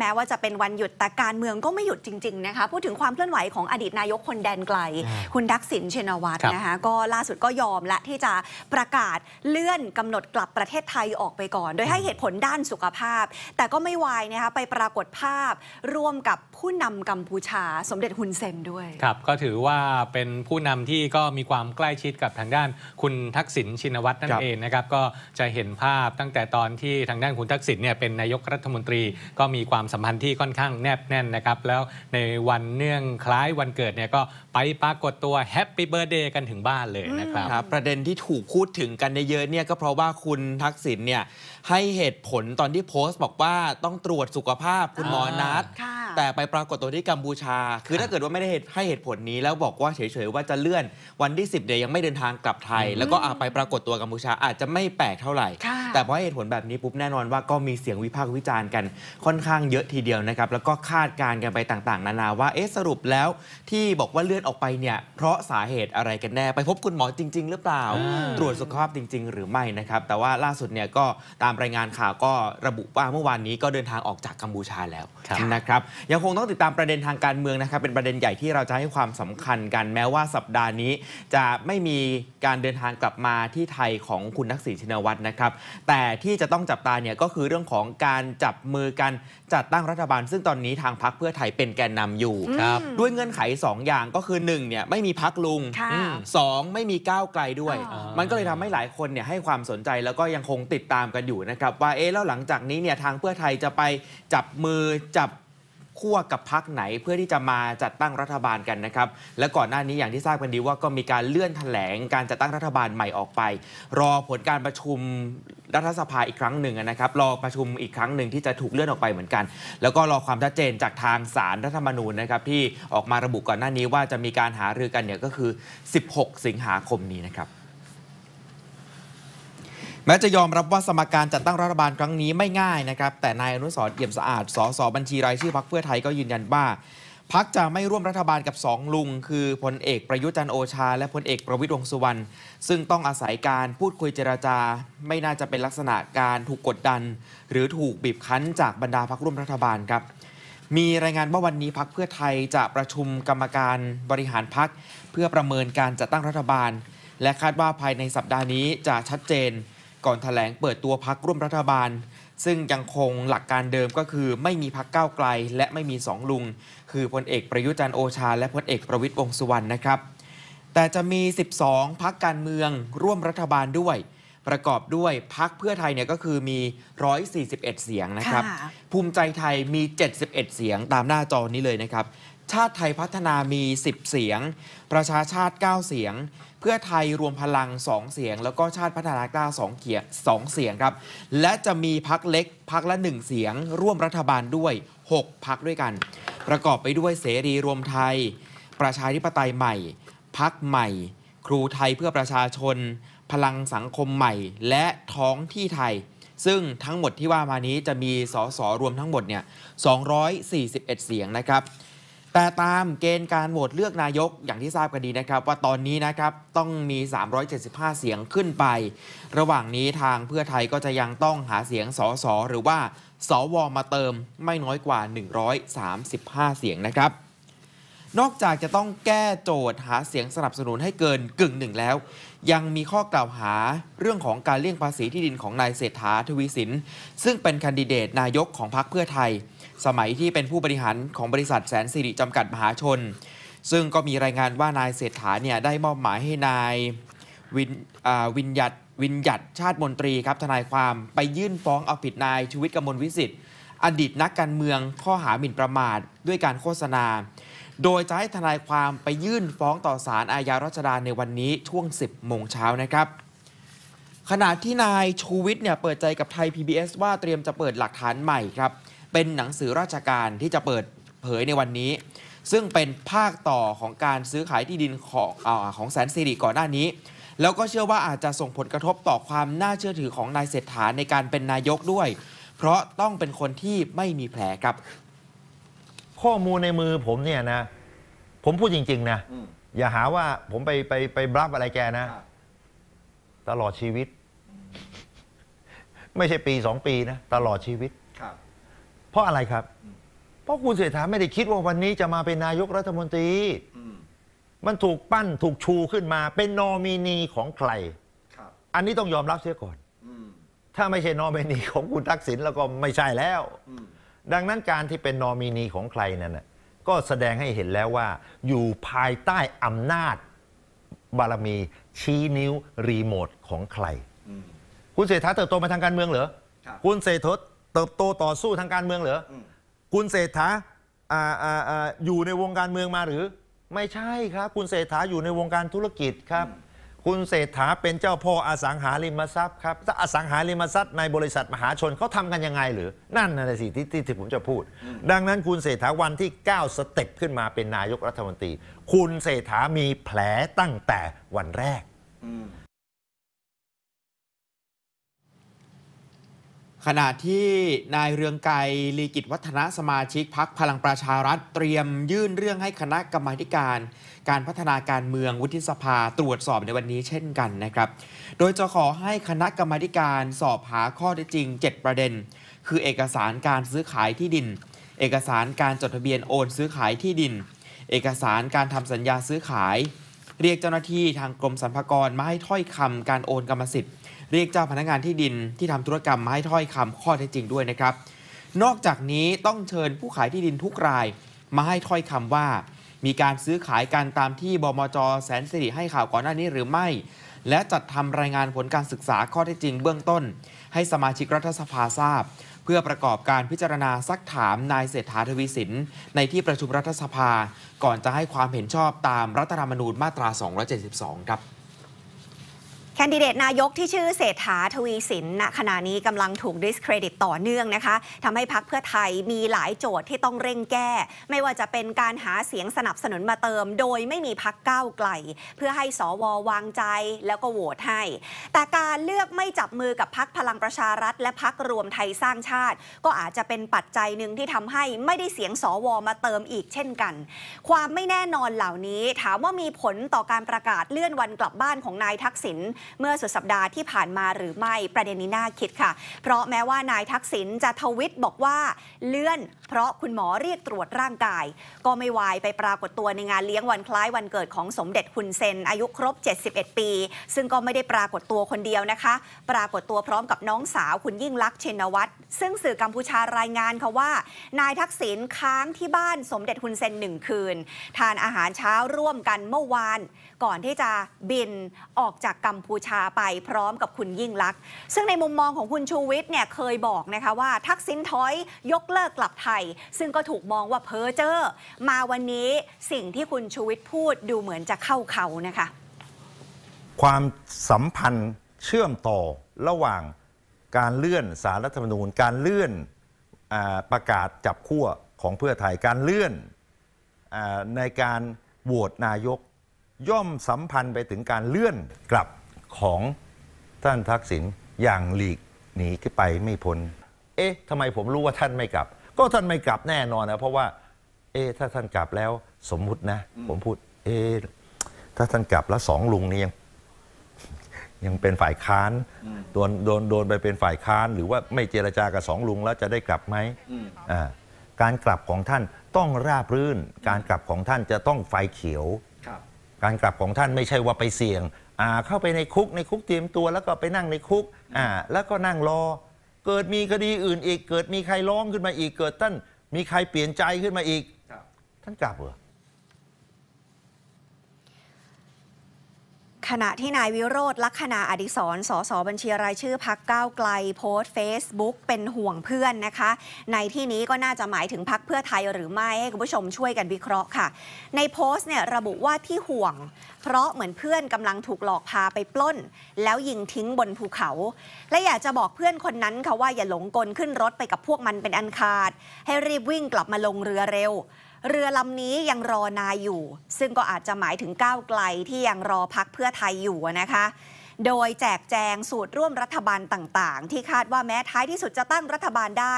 แม้ว่าจะเป็นวันหยุดแต่การเมืองก็ไม่หยุดจริงๆนะคะพูดถึงความเคลื่อนไหวของอดีตนายกคนแดนไกลอ่าคุณทักษิณชินวัตรครับนะคะก็ล่าสุดก็ยอมและที่จะประกาศเลื่อนกำหนดกลับประเทศไทยออกไปก่อน โดยให้เหตุผลด้านสุขภาพ แต่ก็ไม่วายนะคะไปปรากฏภาพร่วมกับผู้นำกัมพูชา สมเด็จฮุนเซนด้วยครับก็ถือว่าเป็นผู้นำที่ก็มีความใกล้ชิดกับทางด้านคุณทักษิณชินวัตรนั่ครันบเองนะครับก็จะเห็นภาพตั้งแต่ตอนที่ทางด้านคุณทักษิณเนี่ยเป็นนายกรัฐมนตรีก็มีความสัมพันธ์ที่ค่อนข้างแนบแน่นนะครับ แล้วในวันเนื่องคล้ายวันเกิดเนี่ยก็ไปปรากฏตัวแฮปปี้เบ t ร์ a เดย์กันถึงบ้านเลยนะครับครับ ประเด็นที่ถูกพูดถึงกันเยอะๆเนี่ยก็เพราะว่าคุณทักษิณเนี่ยให้เหตุผลตอนที่โพสต์บอกว่าต้องตรวจสุขภาพคุณหมอนัดค่ะ แต่ไปปรากฏตัวที่กัมพูชา คือถ้าเกิดว่าไม่ได้ให้เหตุผลนี้แล้วบอกว่าเฉยๆว่าจะเลื่อนวันที่ 10เดี๋ยวยังไม่เดินทางกลับไทย แล้วก็อาไปปรากฏตัวกัมพูชาอาจจะไม่แปลกเท่าไหร่ค่ะแต่พอให้เหตุผลแบบนี้ปุ๊บแน่นอนว่าก็มีเสียงวิพากษ์วิจารณ์กันค่อนข้างเยอะทีเดียวนะครับแล้วก็คาดการณ์กันไปต่างๆ นานาว่าเอ๊ะสรุปแล้วที่บอกว่าเลื่อนออกไปเนี่ยเพราะสาเหตุอะไรกันแน่ไปพบคุณหมอจริง ๆ หรือเปล่าอ่าตรวจสุขภาพจริง ๆ หรือไม่นะครับแต่ว่าล่าสุดเนี่ยก็ตามรายงานข่าวก็ระบุว่าเมื่อวานนี้ก็เดินทางออกจากกัมพูชาแล้วครับนะครับยังคงต้องติดตามประเด็นทางการเมืองนะครับเป็นประเด็นใหญ่ที่เราจะให้ความสำคัญกัน แม้ว่าสัปดาห์นี้ จะไม่มีการเดินทางกลับมาที่ไทยของคุณทักษิณชินวัตรนะครับ แต่ที่จะต้องจับตาเนี่ยก็คือเรื่องของการจับมือกันจัดตั้งรัฐบาล ซึ่งตอนนี้ทางพรรคเพื่อไทยเป็นแกนนำอยู่ครับด้วยเงื่อนไข 2 อย่างก็คือ1เนี่ยไม่มีพักลุงค่ะอืมสองไม่มีก้าวไกลด้วยอ๋อมันก็เลยทำให้หลายคนเนี่ยให้ความสนใจแล้วก็ยังคงติดตามกันอยู่นะครับว่าเอ๊ะแล้วหลังจากนี้เนี่ยทางเพื่อไทยจะไปจับมือจับ ขั้วกับพักไหนเพื่อที่จะมาจัดตั้งรัฐบาลกันนะครับ และก่อนหน้านี้อย่างที่ทราบกันดีว่าก็มีการเลื่อนแถลงการจัดตั้งรัฐบาลใหม่ออกไป รอผลการประชุมรัฐสภาอีกครั้งหนึ่งนะครับ รอประชุมอีกครั้งหนึ่งที่จะถูกเลื่อนออกไปเหมือนกัน แล้วก็รอความชัดเจนจากทางสารรัฐธรรมนูญนะครับที่ออกมาระบุก่อนหน้านี้ว่าจะมีการหารือกันเนี่ยก็คือ 16 สิงหาคมนี้นะครับ แม้จะยอมรับว่าสมการจัดตั้งรัฐบาลครั้งนี้ไม่ง่ายนะครับ แต่นายอนุสรเอี่ยมสะอาด สสบัญชีรายชื่อพักเพื่อไทยก็ยืนยันว่าพักจะไม่ร่วมรัฐบาลกับสองลุง คือพลเอกประยุทธ์จันโอชา และพลเอกประวิตรวงสุวรรณซึ่งต้องอาศัยการพูดคุยเจราจา ไม่น่าจะเป็นลักษณะการถูกกดดัน หรือถูกบีบคั้นจากบรรดาพักร่วมรัฐบาลครับมีรายงานว่าวันนี้พักเพื่อไทยจะประชุมกรรมการบริหารพักเพื่อประเมินการจัดตั้งรัฐบาล และคาดว่าภายในสัปดาห์นี้จะชัดเจน ก่อนแถลงเปิดตัวพักร่วมรัฐบาล ซึ่งยังคงหลักการเดิมก็คือ ไม่มีพักก้าวไกล และไม่มีสองลุง คือพลเอกประยุทธ์จันทร์โอชา และพลเอกประวิตรวงษ์สุวรรณนะครับ แต่จะมี 12 พักการเมืองร่วมรัฐบาลด้วยประกอบด้วยพักเพื่อไทยเนี่ยก็คือมี 141 เสียงนะครับค่ะภูมิใจไทยมี 71 เสียงตามหน้าจอนี้เลยนะครับ ชาติไทยพัฒนามี 10 เสียง ประชาชาติ 9 เสียง เพื่อไทยรวมพลัง 2 เสียง แล้วก็ชาติพัฒนากล้า2เกียร2เสียงครับ และจะมีพักเล็กพักละ 1 เสียง ร่วมรัฐบาลด้วย 6 พักด้วยกัน ประกอบไปด้วยเสรีรวมไทย ประชาธิปไตยใหม่ พักใหม่ ครูไทยเพื่อประชาชน พลังสังคมใหม่ และท้องที่ไทย ซึ่งทั้งหมดที่ว่ามานี้จะมีสสรวมทั้งหมดเนี่ย241 เสียงนะครับ แต่ตามเกณฑ์การโหวตเลือกนายกอย่างที่ทราบกันดีนะครับ ว่าตอนนี้นะครับต้องมี 375 เสียงขึ้นไป ระหว่างนี้ทางเพื่อไทยก็จะยังต้องหาเสียงสสหรือว่าสวมาเติมไม่น้อยกว่า 135 เสียงนะครับ นอกจากจะต้องแก้โจทย์หาเสียงสนับสนุนให้เกินกึ่งหนึ่งแล้ว ยังมีข้อกล่าวหาเรื่องของการเลี่ยงภาษีที่ดินของนายเศรษฐาทวีสิน ซึ่งเป็นแคนดิเดตนายกของพรรคเพื่อไทย สมัยที่เป็นผู้บริหารของบริษัทแสนสิริจำกัดมหาชน ซึ่งก็มีรายงานว่านายเศรษฐาเนี่ยได้มอบหมายให้นายวินวินยัดวินยัดชาติมนตรีครับทนายความไปยื่นฟ้องเอาผิดนายชูวิทย์กมลวิสิทธิ์อดีตนักการเมืองข้อหาหมิ่นประมาทด้วยการโฆษณา โดยจะให้ทนายความไปยื่นฟ้องต่อศาลอาญารัชดาในวันนี้ช่วง 10 โมงเช้านะครับ ขณะที่นายชูวิทย์เนี่ยเปิดใจกับไทย PBS ว่าเตรียมจะเปิดหลักฐานใหม่ครับ เป็นหนังสือราชการที่จะเปิดเผยในวันนี้ ซึ่งเป็นภาคต่อของการซื้อขายที่ดินของอาของแสนสิริก่อนหน้านี้ แล้วก็เชื่อว่าอาจจะส่งผลกระทบต่อความน่าเชื่อถือของนายเศรษฐาในการเป็นนายกด้วย เพราะต้องเป็นคนที่ไม่มีแผลครับ ข้อมูลในมือผมเนี่ยนะ ผมพูดจริง ๆ นะ อย่าหาว่าผมไปไปไปบลับอะไรแกนะ ตลอดชีวิต ไม่ใช่ปีสองปีนะ ตลอดชีวิต เพราะอะไรครับ เพราะคุณเศรษฐาไม่ได้คิดว่าวันนี้จะมาเป็นนายกรัฐมนตรีมันถูกปั้นถูกชูขึ้นมา เป็นนอมินีของใคร ครับ อันนี้ต้องยอมรับเสียก่อน อืมถ้าไม่ใช่นอมินีของคุณทักษิณแล้วก็ไม่ใช่แล้ว อืมดังนั้นการที่เป็นนอมินีของใครนั่นน่ะก็แสดงให้เห็นแล้วว่า อยู่ภายใต้อำนาจบารมีชี้นิ้วรีโมทของใคร อืม คุณเศรษฐาเติบโตมาทางการเมืองเหรอ ครับ คุณเศรษฐา เติบโตต่อสู้ทางการเมืองเหรออืมคุณเศรษฐาอ่าอ่าอ่าอยู่ในวงการเมืองมาหรือ ไม่ใช่ครับ คุณเศรษฐาอยู่ในวงการธุรกิจครับ คุณเศรษฐาเป็นเจ้าพ่ออสังหาริมทรัพย์ครับถ้าอสังหาริมทรัพย์ในบริษัทมหาชนเขาทำกันยังไงหรือ นั่นนะสิที่ที่ที่ผมจะพูด ดังนั้นคุณเศรษฐาวันที่ 9 สเต็ปขึ้นมาเป็นนายกรัฐมนตรี คุณเศรษฐามีแผลตั้งแต่วันแรก อืม ขณะที่นายเรืองไกรลีกิจวัฒนะสมาชิกพักพลังประชารัฐเตรียมยื่นเรื่องให้คณะกรรมาการ การพัฒนาการเมืองวุฒิสภาตรวจสอบในวันนี้เช่นกันนะครับ โดยจะขอให้คณะกรรมาการสอบหาข้อเท็จจริง 7 ประเด็น คือเอกสารการซื้อขายที่ดิน เอกสารการจดทะเบียนโอนซื้อขายที่ดิน เอกสารการทำสัญญาซื้อขาย เรียกเจ้าหน้าที่ทางกรมสรรพากรมาให้ถ้อยคำการโอนกรรมสิทธิ์ เรียกเจ้าพนักงานที่ดินที่ทำธุรกรรมมาให้ถ้อยคำข้อเท็จจริงด้วยนะครับ นอกจากนี้ต้องเชิญผู้ขายที่ดินทุกรายมาให้ถ้อยคำว่า มีการซื้อขายกันตามที่บมจแสนสิริให้ข่าวก่อนหน้านี้หรือไม่ และจัดทำรายงานผลการศึกษาข้อเท็จจริงเบื้องต้น ให้สมาชิกรัฐสภาทราบ เพื่อประกอบการพิจารณาซักถามนายเศรษฐาทวีสิน ในที่ประชุมรัฐสภา ก่อนจะให้ความเห็นชอบตามรัฐธรรมนูญมาตรา 272 ครับ แคนดิเดตนายกที่ชื่อเศรษฐาทวีสินณขณะนี้กำลังถูกดิสเครดิตต่อเนื่องนะคะทำให้พักเพื่อไทยมีหลายโจทย์ที่ต้องเร่งแก้ ไม่ว่าจะเป็นการหาเสียงสนับสนุนมาเติม โดยไม่มีพักก้าวไกล เพื่อให้สววางใจแล้วก็โหวตให้ แต่การเลือกไม่จับมือกับพักพลังประชารัฐ และพักรวมไทยสร้างชาติ ก็อาจจะเป็นปัจจัยหนึ่งที่ทำให้ไม่ได้เสียงสวมาเติมอีกเช่นกัน ความไม่แน่นอนเหล่านี้ถามว่ามีผลต่อการประกาศเลื่อนวันกลับบ้านของนายทักษิณเมื่อสุดสัปดาห์ที่ผ่านมาหรือไม่ประเด็นนี้น่าคิดค่ะ เพราะแม้ว่านายทักษิณจะทวิตบอกว่าเลื่อน เพราะคุณหมอเรียกตรวจร่างกาย ก็ไม่วายไปปรากฏตัวในงานเลี้ยงวันคล้ายวันเกิดของสมเด็จฮุนเซนอายุครบ 71 ปี ซึ่งก็ไม่ได้ปรากฏตัวคนเดียวนะคะ ปรากฏตัวพร้อมกับน้องสาวคุณยิ่งลักษณ์เชนวัตรซึ่งสื่อกัมพูชารายงานค่ะว่า นายทักษิณค้างที่บ้านสมเด็จฮุนเซนหนึ่งคืน ทานอาหารเช้าร่วมกันเมื่อวาน ก่อนที่จะบินออกจากกัมพูชาไปพร้อมกับคุณยิ่งลักษณ์ซึ่งในมุมมองของคุณชูวิทย์เนี่ยเคยบอกนะคะว่าทักษิณถอยยกเลิกกลับไทย ซึ่งก็ถูกมองว่าเพ้อเจ้อมาวันนี้สิ่งที่คุณชูวิทย์พูดดูเหมือนจะเข้าเขานะคะ ความสัมพันธ์เชื่อมต่อระหว่างการเลื่อนสารรัฐธรรมนูญ การเลื่อนอประกาศจับขั้วของเพื่อไทยการเลื่อนอในการโหวตนายกย่อมสัมพันธ์ไปถึงการเลื่อนกลับ ของท่านทักษิณอย่างหลีกหนีไปไม่พ้น เอ๊ะทำไมผมรู้ว่าท่านไม่กลับ ก็ท่านไม่กลับแน่นอนนะเพราะว่า เอ๊ะถ้าท่านกลับแล้วสมมุตินะ ผมพูด เอ๊ะถ้าท่านกลับแล้วสองลุงนี้ยังยังเป็นฝ่ายค้านโดนโดนโดนไปเป็นฝ่ายค้าน หรือว่าไม่เจรจากับสองลุงแล้วจะได้กลับไหมอืมอ่าการกลับของท่านต้องราบรื่น การกลับของท่านจะต้องไฟเขียวครับการกลับของท่านไม่ใช่ว่าไปเสี่ยงอ่า เข้าไปในคุกในคุกเตรียมตัวแล้วก็ไปนั่งในคุกอ่าแล้วก็นั่งรอ เกิดมีคดีอื่นอีก เกิดมีใครร้องขึ้นมาอีก เกิดท่านมีใครเปลี่ยนใจขึ้นมาอีกครับท่านกลับเหรอ ขณะที่นายวิโรธลักษณะอดิศรสสบัญชีรายชื่อพักก้าวไกลโพสต์เฟซบุ๊กเป็นห่วงเพื่อนนะคะ ในที่นี้ก็น่าจะหมายถึงพักเพื่อไทยหรือไม่ ให้คุณผู้ชมช่วยกันวิเคราะห์ค่ะ ในโพสต์เนี่ยระบุว่าที่ห่วง เพราะเหมือนเพื่อนกำลังถูกหลอกพาไปปล้น แล้วยิงทิ้งบนภูเขา และอยากจะบอกเพื่อนคนนั้นค่ะว่าอย่าหลงกลขึ้นรถไปกับพวกมันเป็นอันขาด ให้รีบวิ่งกลับมาลงเรือเร็ว เรือลำนี้ยังรอนายอยู่ ซึ่งก็อาจจะหมายถึงก้าวไกลที่ยังรอพักเพื่อไทยอยู่นะคะ โดยแจกแจงสูตรร่วมรัฐบาลต่างๆ ที่คาดว่าแม้ท้ายที่สุดจะตั้งรัฐบาลได้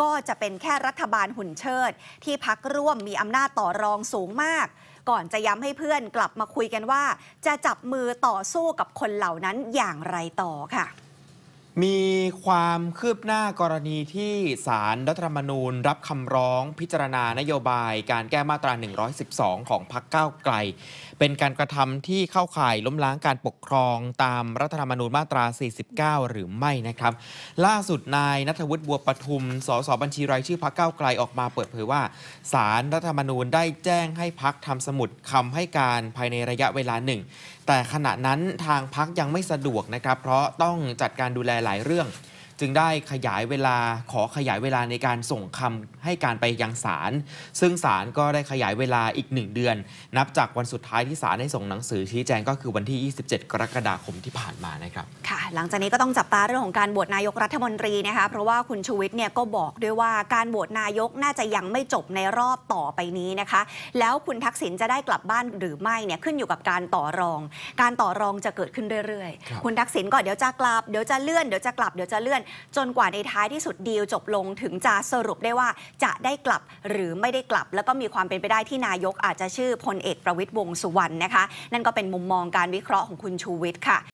ก็จะเป็นแค่รัฐบาลหุ่นเชิด ที่พักร่วมมีอำนาจต่อรองสูงมาก ก่อนจะย้ำให้เพื่อนกลับมาคุยกันว่า จะจับมือต่อสู้กับคนเหล่านั้นอย่างไรต่อค่ะ มีความคืบหน้ากรณีที่สารรัฐธรรมนูญ รับคำร้องพิจารณานโยบายการแก้มาตรา 112 ของพรรคก้าวไกล เป็นการกระทำที่เข้าข่ายล้มล้างการปกครองตามรัฐธรรมนูญมาตรา 49 หรือไม่นะครับ ล่าสุดนายนัทวุฒิบัวประทุม สสบัญชีรายชื่อพรรคก้าไกลออกมาเปิดเผยว่า สารรัฐธรรมนูญได้แจ้งให้พักทำสมุดคำให้การภายในระยะเวลาหนึ่งแต่ขณะนั้นทางพักยังไม่สะดวกนะครับ เพราะต้องจัดการดูแลหลายเรื่อง จึงได้ขยายเวลาขอขยายเวลาในการส่งคำให้การไปยังศาลซึ่งศาลก็ได้ขยายเวลาอีกหนึ่งเดือน นับจากวันสุดท้ายที่ศาลได้ส่งหนังสือชี้แจงก็คือวันที่ 27 กรกฎาคมที่ผ่านมานะครับค่ะ หลังจากนี้ก็ต้องจับตาเรื่องของการโหวตนายกรัฐมนตรีนะคะเพราะว่าคุณชูวิทย์เนี่ยก็บอกด้วยว่าการโหวตนายกน่าจะยังไม่จบในรอบต่อไปนี้นะคะ แล้วคุณทักษิณจะได้กลับบ้านหรือไม่เนี่ยขึ้นอยู่กับการต่อรอง การต่อรองจะเกิดขึ้นเรื่อยครับๆคุณทักษิณก็เดี๋ยวจะกลับเดี๋ยวจะเลื่อนเดี๋ยวจะกลับเดี๋ยวจะเลื่อนจนกว่าในท้ายที่สุดดีลจบลงถึงจะสรุปได้ว่าจะได้กลับหรือไม่ได้กลับ แล้วก็มีความเป็นไปได้ที่นายกอาจจะชื่อพลเอกประวิตยวงสุวรรณนะคะ นั่นก็เป็นมุมมองการวิเคราะห์ของคุณชูวิทย์ค่ะ